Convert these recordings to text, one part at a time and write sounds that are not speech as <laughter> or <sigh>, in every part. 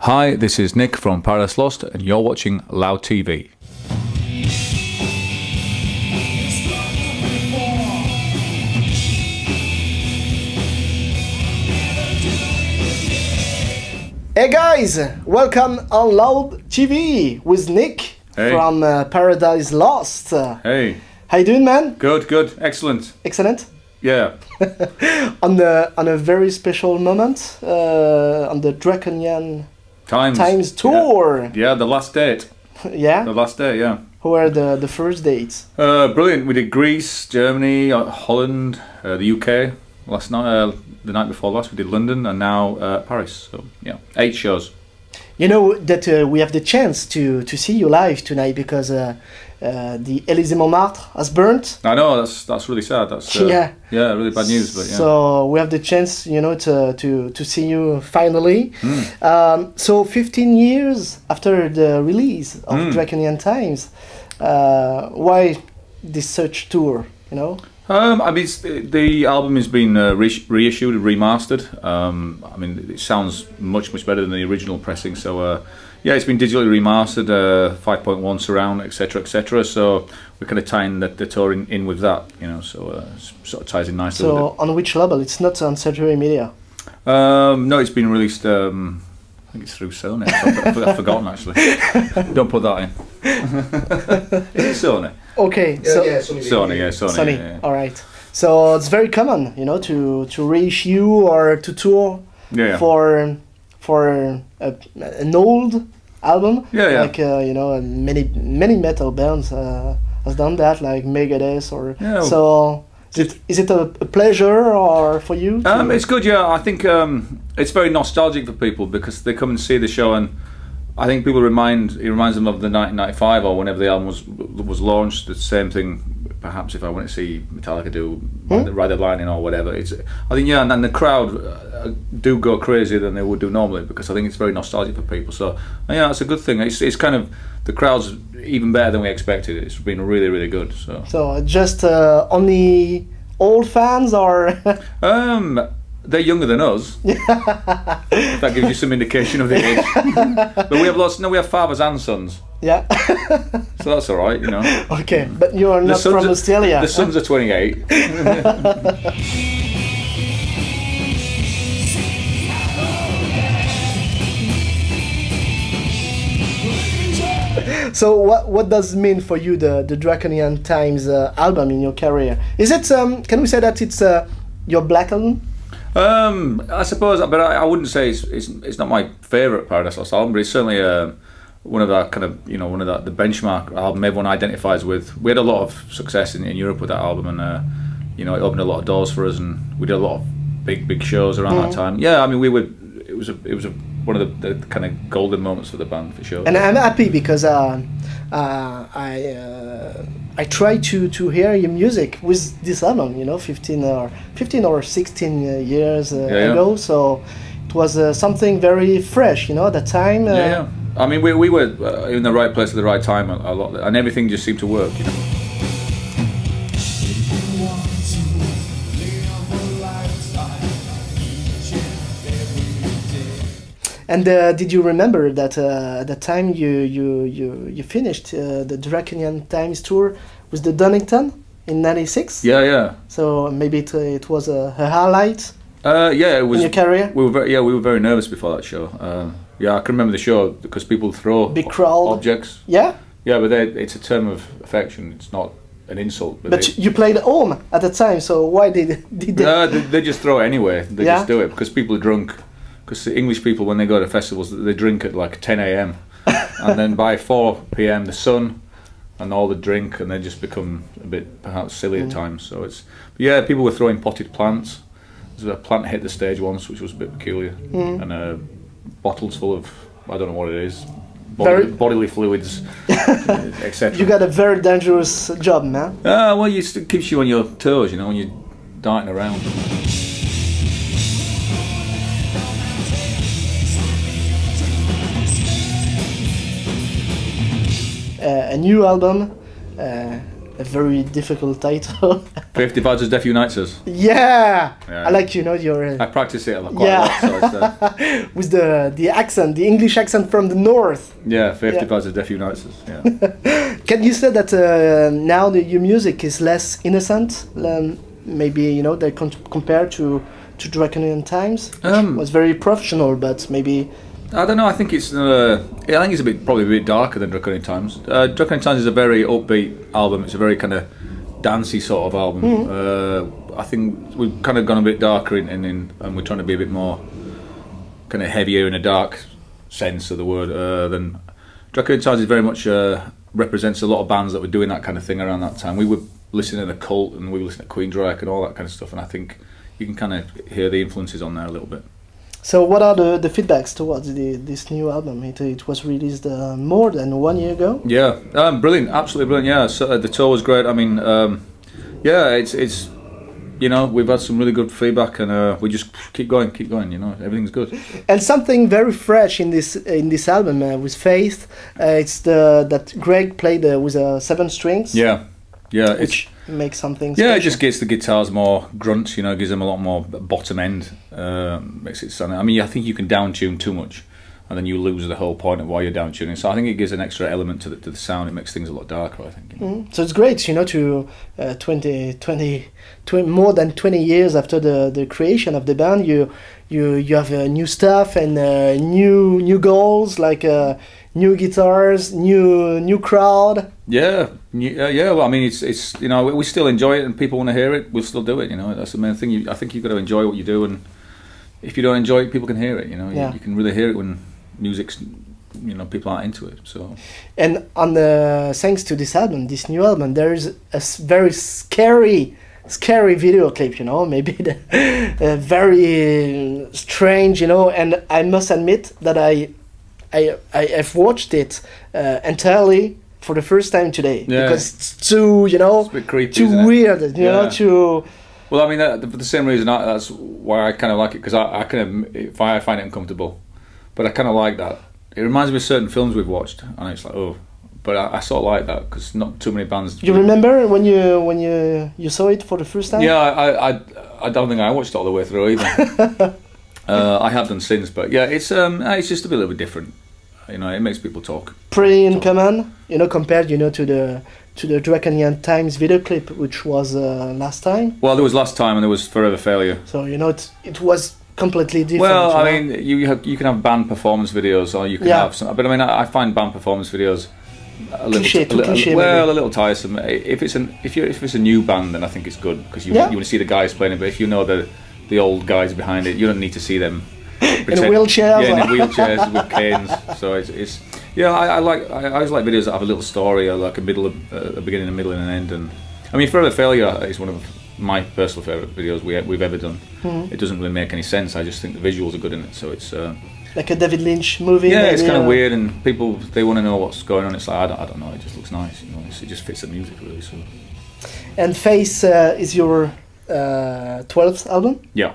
Hi, this is Nick from Paradise Lost, and you're watching Loud TV. Hey guys, welcome on Loud TV with Nick Hey. from uh, Paradise Lost. Hey, how you doing, man? good, good, excellent. Excellent. Yeah, <laughs> On the on a very special moment uh, on the Draconian times. Times tour. Yeah, Yeah, the last date. <laughs> Yeah. The last day, yeah. Who are the the first dates? Uh, brilliant. We did Greece, Germany, uh, Holland, uh, the UK. Last night, uh, the night before last, we did London, and now uh, Paris. So yeah, eight shows. You know that uh, we have the chance to to see you live tonight because uh, the Élysée Montmartre has burnt. I know that's that's really sad. That's uh, Yeah. yeah, really bad news. But yeah, So we have the chance, you know, to to, to see you finally. Hmm. Um, so 15 years after the release of Mm. Draconian Times, uh, why this such tour? You know? Um, I mean, it's, the album has been uh, re- reissued remastered. Um, I mean, it sounds much much better than the original pressing. So uh, yeah, it's been digitally remastered, uh, 5.1 surround, etc., etc. So we're kind of tying the, the tour in, in with that, you know. So uh, sort of ties in nicely. with So on which level? It's not on Century Media. Um, no, it's been released. Um, I think it's through Sony. I've, I've forgotten actually. <laughs> Don't put that in. <laughs> Is it Sony? Okay, so Sony, yeah, Sony. Sunny. yeah, yeah. All right. So it's very common, you know, to to reissue or to tour Yeah, yeah. for for a, an old album. Yeah, yeah. Like uh, you know, many many metal bands uh, has done that, like Megadeth or Yeah. so. Is it, is it a, a pleasure or for you? Um, it's good, yeah. I think um, it's very nostalgic for people because they come and see the show, and I think people remind it reminds them of the 1995 or whenever the album was was launched. The same thing, perhaps if I want to see Metallica do the- Ride the Lightning or whatever. It's I think yeah, and then the crowd uh, do go crazier than they would do normally because I think it's very nostalgic for people. So yeah, it's a good thing. It's it's kind of the crowd's even better than we expected. It's been really really good. So. so just uh, only old fans or <laughs> Um, they're younger than us. <laughs> That gives you some indication of the age. <laughs> but we have lots. No, we have fathers and sons, yeah. so that's all right. You know, <laughs> okay, but you are not from are, Australia. The sons are twenty-eight. <laughs> So what what does it mean for you the the Draconian Times uh, album in your career? Is it um, can we say that it's uh, your black album? Um, I suppose, but I, I wouldn't say it's, it's it's not my favourite Paradise Lost album, but it's certainly uh, one of that kind of you know one of the, the benchmark album everyone identifies with. We had a lot of success in, in Europe with that album, and uh, you know it opened a lot of doors for us, and we did a lot of big big shows around that time. Yeah, I mean we were it was a it was a one of the, the kind of golden moments for the band for sure. And I'm happy because uh, uh, I uh, I try to to hear your music with this album. You know, 15 or 15 or 16 uh, years uh, Yeah, yeah. ago. So it was uh, something very fresh. You know, at the time. Uh, yeah, yeah. I mean, we, we were uh, in the right place at the right time a, a lot, and everything just seemed to work. You know. And uh, did you remember that uh, at the time you you you you finished uh, the Draconian Times tour with the Donington in '96? Yeah, yeah. So maybe it, uh, it was a, a highlight Uh, yeah, it was. in your career. We were very, yeah, we were very nervous before that show. Yeah, I can remember the show because people throw Big o- crowd. objects. Yeah, Yeah, but they, it's a term of affection. It's not an insult. But, but they, you played at home at the time. So why did did they? no, they, they just throw it anyway. They Yeah? just do it because people are drunk. Because the English people, when they go to festivals, they drink at like 10 a.m. <laughs> and then by 4 p.m. the sun and all the drink, and they just become a bit perhaps silly Mm. at times. So it's but yeah, people were throwing potted plants. There's a plant hit the stage once, which was a bit peculiar, Mm. and uh, bottles full of I don't know what it is, bodily, bodily fluids, <laughs> etc. You got a very dangerous job, man. Ah, well, you, it keeps you on your toes, you know, when you're darting around. Uh, a new album, uh, a very difficult title. <laughs> 50 Badgers Deaf Unites Us. yeah! Yeah. I like you know your uh, I practice it a lot, quite Yeah. a lot. So it's, uh, <laughs> with the the accent, the English accent from the north. yeah, 50 Yeah. Badgers Deaf Unites Us. Yeah. <laughs> Can you say that uh, now the, your music is less innocent? Um, maybe you know they con- compared to to Draconian Times, Um, was very professional, but maybe I don't know. I think it's. Uh, I think it's a bit probably a bit darker than Draconian Times. Uh, Draconian Times is a very upbeat album. It's a very kind of dancey sort of album. Uh, I think we've kind of gone a bit darker in, in, in and we're trying to be a bit more kind of heavier in a dark sense of the word uh, than Draconian Times is very much uh, represents a lot of bands that were doing that kind of thing around that time. We were listening to Cult and we were listening to Queensryche and all that kind of stuff. And I think you can kind of hear the influences on there a little bit. So, what are the, the feedbacks towards the, this new album? It, it was released uh, more than one year ago. Yeah, um, brilliant, absolutely brilliant. Yeah, so, uh, the tour was great. I mean, um, yeah, it's it's you know we've had some really good feedback, and uh, we just keep going, keep going. You know, everything's good. And something very fresh in this in this album uh, with Faith. Uh, it's the that Greg played uh, with uh, seven strings. Yeah, yeah, it's makes something. yeah, it just gets the guitars more grunt. You know, gives them a lot more bottom end. Uh, makes it sound. I mean, I think you can down tune too much. And then you lose the whole point of why you're down tuning. So I think it gives an extra element to the, to the sound. It makes things a lot darker. I think. you know. Mm. So it's great, you know, to uh, 20, 20, 20, more than 20 years after the, the creation of the band, you you you have uh, new stuff and uh, new new goals like uh, new guitars, new new crowd. Yeah, yeah, yeah. Well, I mean, it's it's you know we- still enjoy it, and people want to hear it. We'll still do it. You know, that's the main thing. You, I think you've got to enjoy what you do, and if you don't enjoy it, people can hear it. You know, You- you, can really hear it when music's you know people aren't into it. So And on the thanks to this album, this new album, there is a very scary scary video clip you know <laughs> maybe the, uh, very strange you know and i must admit that i i i have watched it uh, entirely for the first time today Yeah. because it's too you know it's a bit creepy. too weird you know too Well, I mean, that, for the same reason, I, that's why I kind of like it because I, I kind of if I find it uncomfortable, but I kind of like that. It reminds me of certain films we've watched, and it's like oh, but I, I sort of like that because not too many bands. you remember when you when you you saw it for the first time Yeah, I, I, I don't think I watched it all the way through either. <laughs> uh, I have done since, but yeah, it's um, it's just a bit, a little bit different. You know, it makes people talk. pretty uncommon, you know, compared, you know, to the to the Draconian Times video clip, which was uh, last time. Well, there was last time, and there was Forever Failure. So you know, it it was completely different. well, you I know? mean, you have, you can have band performance videos, or you can Yeah. have some. But I mean, I, I find band performance videos a little, a little- cliché, well, maybe. a little tiresome. If it's an if you if it's a new band, then I think it's good because you Yeah. you want to see the guys playing it. But if you know the the old guys behind it, you don't need to see them <laughs> pretend- wheelchairs Yeah, in <laughs> wheelchairs with canes. So it's, it's yeah. I, I like I, I always like videos that have a little story, or like a middle, of, uh, a beginning, a middle, and an end. And I mean, Forever Failure is one of my personal favorite videos we we've ever done. Mhm. It doesn't really make any sense. I just think the visuals are good in it. So it's uh, like a David Lynch movie. yeah, it's kind of uh, weird, and people they want to know what's going on. It's like I don't, I don't know. It just looks nice. You know, it's, it just fits the music really. So And Faith uh, is your uh, twelfth album. yeah.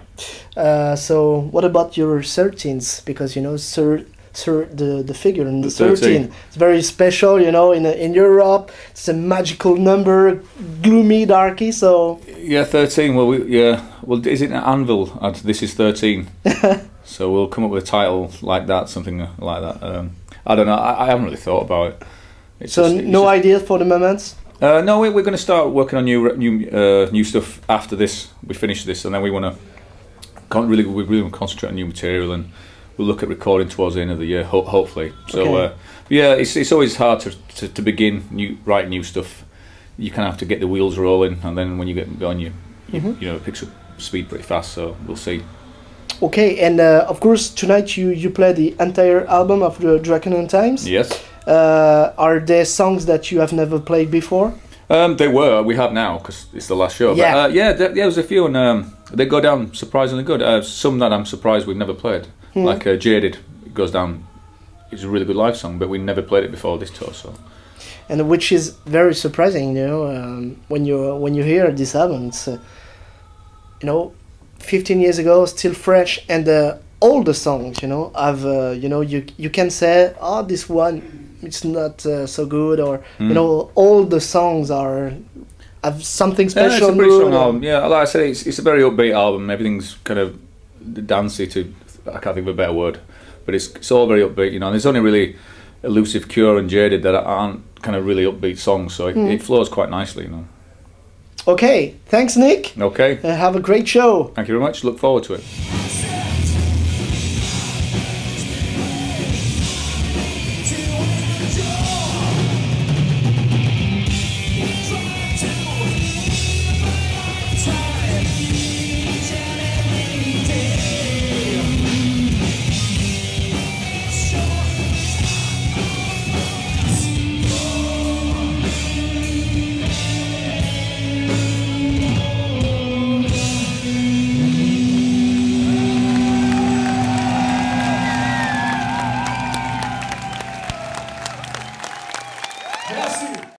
Uh, so what about your thirteens? Because you know, sir. Sir, the the figure in the, The 13. 13 it's very special you know in in Europe it's a magical number gloomy darky so Yeah, thirteen. Well, we, yeah. Well, is it an anvil? At this is thirteen. <laughs> so we'll come up with a title like that, something like that. Um, I don't know. I, I haven't really thought about it. It's so just- no just- ideas for the moment Uh, no, we, we're going to start working on new new uh, new stuff after this. We finish this, and then we want to con- really we really want to concentrate on new material, and we'll look at recording towards the end of the year, ho- hopefully. So Okay. uh, yeah, it's it's always hard to, to, to begin new write new stuff. You kind of have to get the wheels rolling, and then when you get going, you you, Mhm. you know it picks up speed pretty fast. So we'll see. Okay, and uh, of course tonight you you play the entire album of the Draconian Times. Yes, Uh, are there songs that you have never played before? um, they were. We have now because it's the last show. Yeah. but, uh, yeah, there, there was a few, and um, they go down surprisingly good. Uh, some that I'm surprised we've never played. Hmm. like uh, Jaded goes down. It's a really good live song, but we never played it before this tour. So and which is very surprising, you know, um, when you when you hear this album. It's, uh, you know, 15 years ago, still fresh, and uh, all the songs, you know, have uh, you know you you can say, oh, this one it's not uh, so good, or you Mm. know, all the songs are have something Yeah, special. it's a pretty strong album. Yeah, like I said, it's, it's a very upbeat album. Everything's kind of dancey to, I can't think of a better word, but it's, it's all very upbeat, you know. And there's only really Elusive Cure and Jaded that aren't kind of really upbeat songs, so it, Mm. it flows quite nicely, you know. Okay, thanks, Nick. Okay, Uh, have a great show. thank you very much. Look forward to it.